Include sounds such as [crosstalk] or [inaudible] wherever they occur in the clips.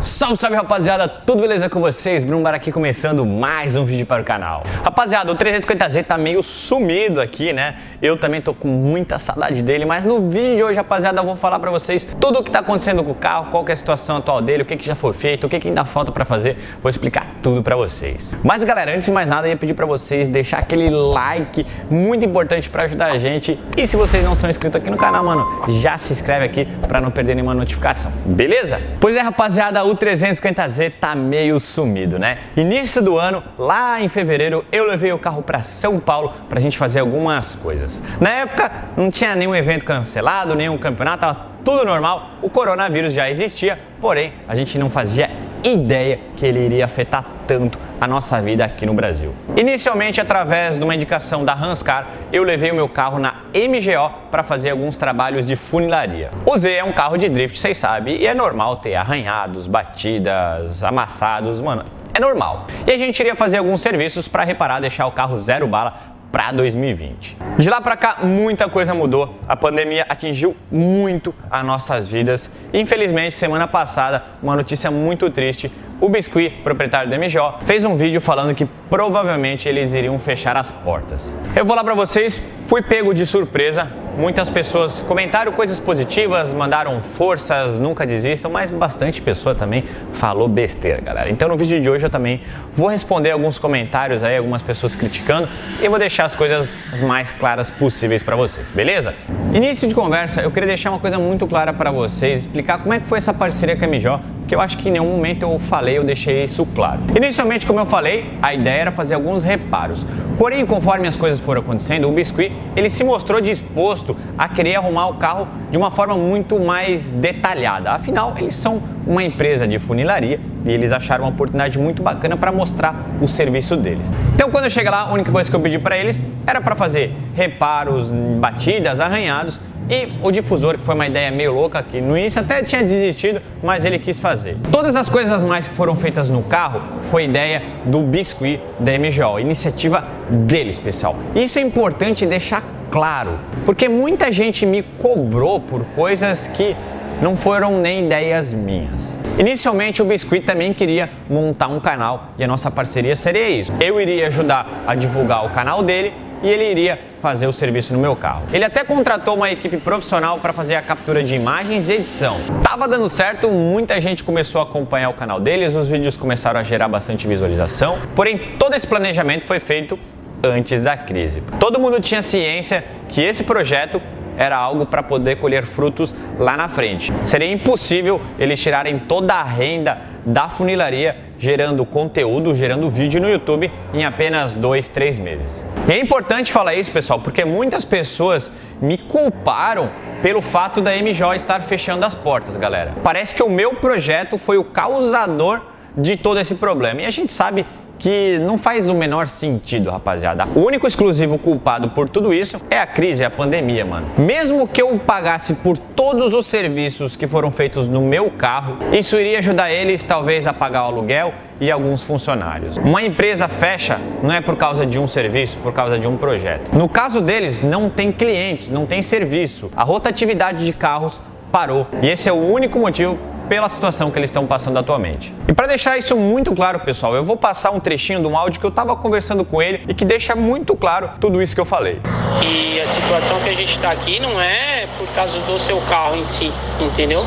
Salve, salve rapaziada, tudo beleza com vocês? Bruno Bar aqui começando mais um vídeo para o canal. Rapaziada, o 350Z tá meio sumido aqui, né? Eu também tô com muita saudade dele, mas no vídeo de hoje, rapaziada, eu vou falar para vocês tudo o que tá acontecendo com o carro, qual é a situação atual dele, o que, que já foi feito, o que, que ainda falta para fazer, vou explicar tudo para vocês. Mas galera, antes de mais nada, eu ia pedir para vocês deixar aquele like muito importante para ajudar a gente. E se vocês não são inscritos aqui no canal, mano, já se inscreve aqui para não perder nenhuma notificação, beleza? Pois é, rapaziada, o 350Z tá meio sumido, né? Início do ano, lá em fevereiro, eu levei o carro para São Paulo pra gente fazer algumas coisas. Na época, não tinha nenhum evento cancelado, nenhum campeonato, tava tudo normal, o coronavírus já existia, porém a gente não fazia ideia que ele iria afetar tanto a nossa vida aqui no Brasil. Inicialmente, através de uma indicação da Hanscar, eu levei o meu carro na MGO para fazer alguns trabalhos de funilaria. O Z é um carro de drift, vocês sabem, e é normal ter arranhados, batidas, amassados, mano, é normal. E a gente iria fazer alguns serviços para reparar, deixar o carro zero bala para 2020. De lá para cá, muita coisa mudou. A pandemia atingiu muito as nossas vidas. Infelizmente, semana passada, uma notícia muito triste. O Biscuit, proprietário da MJO, fez um vídeo falando que provavelmente eles iriam fechar as portas. Eu vou lá para vocês, fui pego de surpresa Muitas pessoas comentaram coisas positivas, mandaram forças, nunca desistam, mas bastante pessoa também falou besteira, galera. Então no vídeo de hoje eu também vou responder alguns comentários aí, algumas pessoas criticando e vou deixar as coisas as mais claras possíveis para vocês, beleza? Início de conversa, eu queria deixar uma coisa muito clara para vocês, explicar como é que foi essa parceria com a MJ, porque eu acho que em nenhum momento eu falei, eu deixei isso claro. Inicialmente, como eu falei, a ideia era fazer alguns reparos. Porém, conforme as coisas foram acontecendo, o Biscuit, ele se mostrou disposto a querer arrumar o carro de uma forma muito mais detalhada. Afinal, eles são uma empresa de funilaria e eles acharam uma oportunidade muito bacana para mostrar o serviço deles. Então, quando eu cheguei lá, a única coisa que eu pedi para eles era para fazer reparos, batidas, arranhados e o difusor, que foi uma ideia meio louca, que no início até tinha desistido, mas ele quis fazer. Todas as coisas mais que foram feitas no carro foi ideia do Biscuit da MGO, iniciativa deles, pessoal. Isso é importante deixar claro, porque muita gente me cobrou por coisas que não foram nem ideias minhas. Inicialmente o Biscuit também queria montar um canal e a nossa parceria seria isso. Eu iria ajudar a divulgar o canal dele e ele iria fazer o serviço no meu carro. Ele até contratou uma equipe profissional para fazer a captura de imagens e edição. Tava dando certo, muita gente começou a acompanhar o canal deles, os vídeos começaram a gerar bastante visualização. Porém, todo esse planejamento foi feito antes da crise. Todo mundo tinha ciência que esse projeto era algo para poder colher frutos lá na frente. Seria impossível eles tirarem toda a renda da funilaria gerando conteúdo, gerando vídeo no YouTube em apenas dois, três meses. E é importante falar isso, pessoal, porque muitas pessoas me culparam pelo fato da MJ estar fechando as portas, galera. Parece que o meu projeto foi o causador de todo esse problema. E a gente sabe que não faz o menor sentido, rapaziada. O único exclusivo culpado por tudo isso é a crise, é a pandemia, mano. Mesmo que eu pagasse por todos os serviços que foram feitos no meu carro, isso iria ajudar eles talvez a pagar o aluguel e alguns funcionários. Uma empresa fecha não é por causa de um serviço, por causa de um projeto. No caso deles, não tem clientes, não tem serviço. A rotatividade de carros parou. E esse é o único motivo pela situação que eles estão passando atualmente. E para deixar isso muito claro, pessoal, eu vou passar um trechinho de um áudio que eu estava conversando com ele e que deixa muito claro tudo isso que eu falei. E a situação que a gente está aqui não é por causa do seu carro em si, entendeu?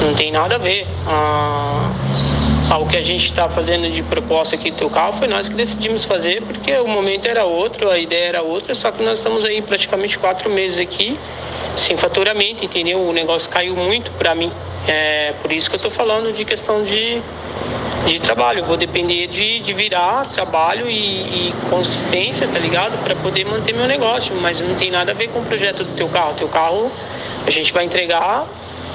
Não tem nada a ver. Ah, o que a gente está fazendo de proposta aqui do teu carro foi nós que decidimos fazer, porque o momento era outro, a ideia era outra, só que nós estamos aí praticamente quatro meses aqui sem faturamento, entendeu? O negócio caiu muito para mim. É por isso que eu estou falando de questão de, de trabalho. vou depender de, de virar trabalho e, e consistência, tá ligado? Para poder manter meu negócio. Mas não tem nada a ver com o projeto do teu carro. Teu carro a gente vai entregar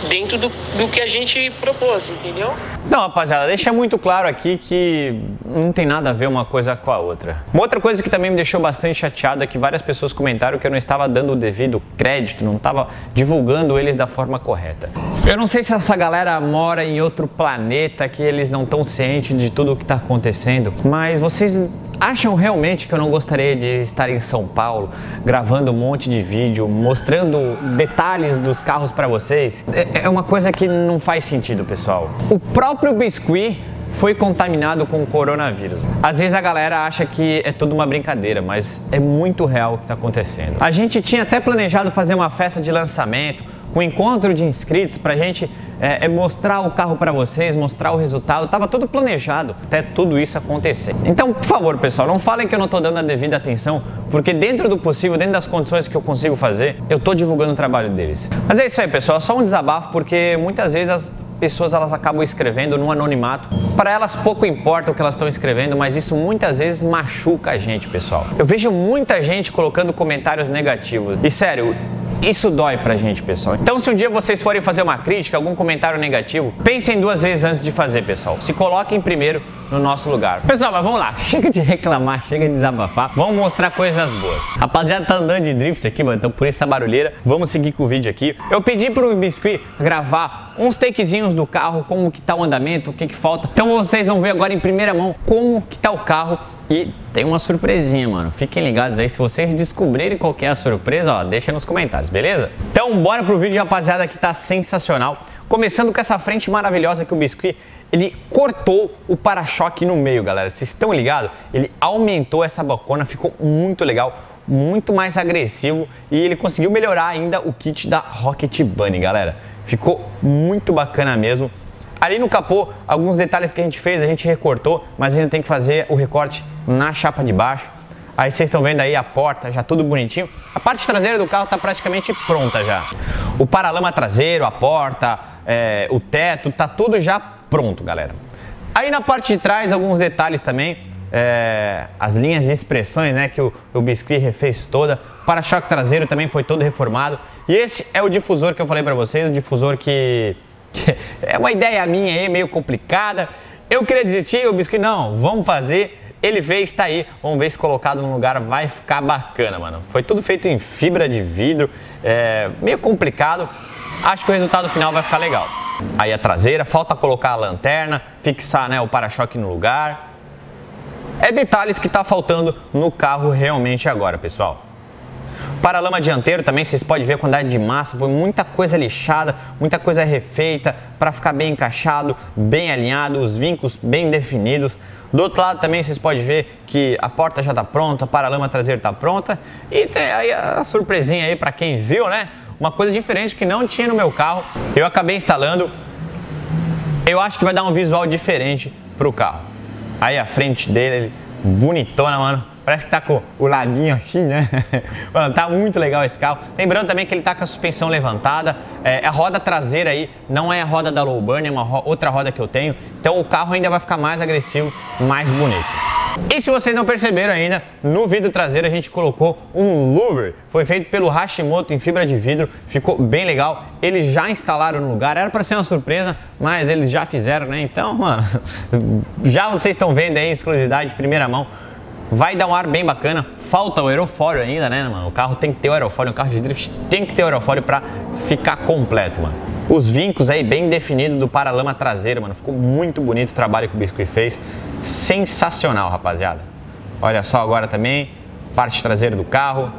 dentro do, do que a gente propôs, entendeu? Não, rapaziada, deixa muito claro aqui que não tem nada a ver uma coisa com a outra. Uma outra coisa que também me deixou bastante chateado é que várias pessoas comentaram que eu não estava dando o devido crédito, não estava divulgando eles da forma correta. Eu não sei se essa galera mora em outro planeta, que eles não estão cientes de tudo o que está acontecendo, mas vocês acham realmente que eu não gostaria de estar em São Paulo gravando um monte de vídeo, mostrando detalhes dos carros para vocês? É, é uma coisa que não faz sentido, pessoal. O próprio próprio biscuit foi contaminado com o coronavírus. Às vezes a galera acha que é tudo uma brincadeira, mas é muito real o que está acontecendo. A gente tinha até planejado fazer uma festa de lançamento, um encontro de inscritos para a gente é, é, mostrar o carro para vocês, mostrar o resultado. Tava tudo planejado até tudo isso acontecer. Então, por favor, pessoal, não falem que eu não estou dando a devida atenção, porque dentro do possível, dentro das condições que eu consigo fazer, eu estou divulgando o trabalho deles. Mas é isso aí, pessoal. Só um desabafo, porque muitas vezes as pessoas elas acabam escrevendo no anonimato. Para elas pouco importa o que elas estão escrevendo, mas isso muitas vezes machuca a gente, pessoal. Eu vejo muita gente colocando comentários negativos. E sério, isso dói pra gente, pessoal. Então, se um dia vocês forem fazer uma crítica, algum comentário negativo, pensem duas vezes antes de fazer, pessoal. Se coloquem primeiro no nosso lugar. Pessoal, mas vamos lá. Chega de reclamar, chega de desabafar. Vamos mostrar coisas boas. Rapaziada, tá andando de drift aqui, mano. Então, por isso essa barulheira. Vamos seguir com o vídeo aqui. Eu pedi pro Biscuit gravar uns takezinhos do carro, como que tá o andamento, o que que falta. Então, vocês vão ver agora em primeira mão como que tá o carro e tem uma surpresinha, mano. Fiquem ligados aí. Se vocês descobrirem qual é a surpresa, ó, deixa nos comentários, beleza? Então, bora pro vídeo, rapaziada, que tá sensacional. Começando com essa frente maravilhosa que o Biscuit ele cortou o para-choque no meio, galera. Vocês estão ligados? Ele aumentou essa bocona, ficou muito legal, muito mais agressivo e ele conseguiu melhorar ainda o kit da Rocket Bunny, galera. Ficou muito bacana mesmo. Ali no capô, alguns detalhes que a gente fez, a gente recortou, mas ainda tem que fazer o recorte na chapa de baixo. Aí vocês estão vendo aí a porta, já tudo bonitinho. A parte traseira do carro está praticamente pronta já. O paralama traseiro, a porta, é, o teto, tá tudo já pronto, galera. Aí na parte de trás, alguns detalhes também. É, as linhas de expressões, né, que o, o Biscuit refez toda. Para-choque traseiro também foi todo reformado. E esse é o difusor que eu falei para vocês, o difusor que, que, [laughs] é uma ideia minha aí, meio complicada. Eu queria desistir, o Biscuit, não, vamos fazer. Ele fez, tá aí. Vamos ver se colocado no lugar vai ficar bacana, mano. Foi tudo feito em fibra de vidro, é, meio complicado. Acho que o resultado final vai ficar legal. Aí a traseira, falta colocar a lanterna, fixar né, o para-choque no lugar. É detalhes que está faltando no carro realmente agora, pessoal. Paralama dianteiro também, vocês podem ver a quantidade de massa, foi muita coisa lixada, muita coisa refeita para ficar bem encaixado, bem alinhado, os vincos bem definidos. Do outro lado também vocês podem ver que a porta já está pronta, a paralama traseira está pronta e tem aí a surpresinha aí para quem viu, né? Uma coisa diferente que não tinha no meu carro. Eu acabei instalando. Eu acho que vai dar um visual diferente pro carro. Aí a frente dele, bonitona, mano. Parece que tá com o ladinho assim, né? [laughs] Mano, tá muito legal esse carro. Lembrando também que ele tá com a suspensão levantada. É, a roda traseira aí não é a roda da Low Burn, é uma ro outra roda que eu tenho. Então o carro ainda vai ficar mais agressivo, mais bonito. E se vocês não perceberam ainda, no vidro traseiro a gente colocou um louver, foi feito pelo Hashimoto em fibra de vidro, ficou bem legal. Eles já instalaram no lugar, era para ser uma surpresa, mas eles já fizeram, né? Então, [laughs] mano, já vocês estão vendo aí exclusividade de primeira mão. Vai dar um ar bem bacana. Falta o aerofólio ainda, né, mano? O carro tem que ter o aerofólio, o carro de drift tem que ter o aerofólio para ficar completo, mano. Os vincos aí bem definidos do paralama traseiro, mano. Ficou muito bonito o trabalho que o Biscuit fez. Sensacional, rapaziada. Olha só agora também, parte traseira do carro.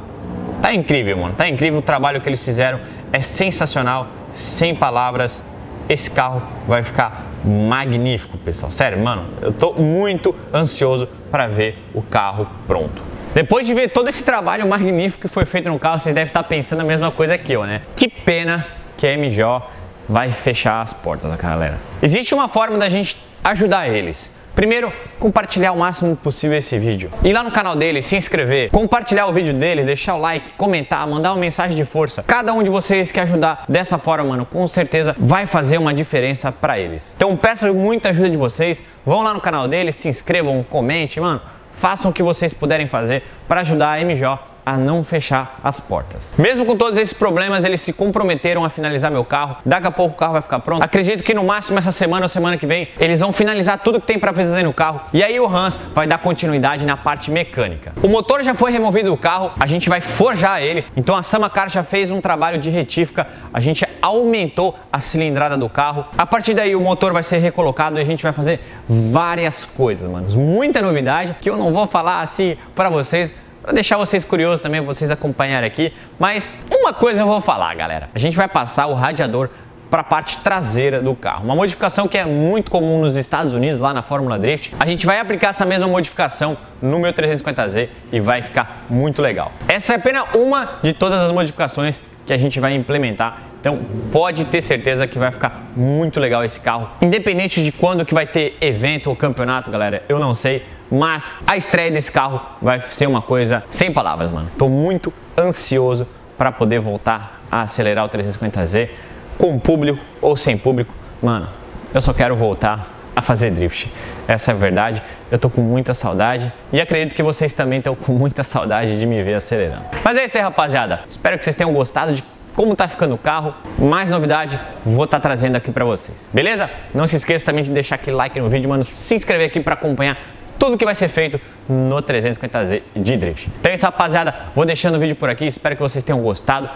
Tá incrível, mano. Tá incrível o trabalho que eles fizeram. É sensacional, sem palavras. Esse carro vai ficar magnífico, pessoal. Sério, mano, eu tô muito ansioso para ver o carro pronto. Depois de ver todo esse trabalho magnífico que foi feito no carro, vocês devem estar pensando a mesma coisa que eu, né? Que pena que a MJO vai fechar as portas, galera. Existe uma forma da gente ajudar eles. Primeiro, compartilhar o máximo possível esse vídeo. Ir lá no canal dele, se inscrever, compartilhar o vídeo dele, deixar o like, comentar, mandar uma mensagem de força. Cada um de vocês que ajudar dessa forma, mano, com certeza vai fazer uma diferença para eles. Então peço muita ajuda de vocês. Vão lá no canal dele, se inscrevam, comente, mano. Façam o que vocês puderem fazer para ajudar a MJ a não fechar as portas. Mesmo com todos esses problemas, eles se comprometeram a finalizar meu carro. Daqui a pouco o carro vai ficar pronto. Acredito que no máximo essa semana ou semana que vem eles vão finalizar tudo que tem para fazer no carro. E aí o Hans vai dar continuidade na parte mecânica. O motor já foi removido do carro, a gente vai forjar ele. Então a Samacar já fez um trabalho de retífica. A gente aumentou a cilindrada do carro. A partir daí o motor vai ser recolocado e a gente vai fazer várias coisas, mano. Muita novidade que eu não vou falar assim para vocês para deixar vocês curiosos também, vocês acompanharem aqui. Mas uma coisa eu vou falar, galera. A gente vai passar o radiador para a parte traseira do carro. Uma modificação que é muito comum nos Estados Unidos, lá na Fórmula Drift. A gente vai aplicar essa mesma modificação no meu 350Z e vai ficar muito legal. Essa é apenas uma de todas as modificações que a gente vai implementar. Então pode ter certeza que vai ficar muito legal esse carro. Independente de quando que vai ter evento ou campeonato, galera, eu não sei, mas a estreia desse carro vai ser uma coisa sem palavras, mano. Tô muito ansioso para poder voltar a acelerar o 350Z com público ou sem público, mano, eu só quero voltar a fazer drift. Essa é a verdade. Eu tô com muita saudade e acredito que vocês também estão com muita saudade de me ver acelerando. Mas é isso aí, rapaziada. Espero que vocês tenham gostado de como tá ficando o carro. Mais novidade, vou estar tá trazendo aqui para vocês. Beleza? Não se esqueça também de deixar aquele like no vídeo, mano, se inscrever aqui para acompanhar tudo que vai ser feito no 350Z de Drift. Então é isso, rapaziada. Vou deixando o vídeo por aqui. Espero que vocês tenham gostado.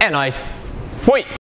É nóis. Fui!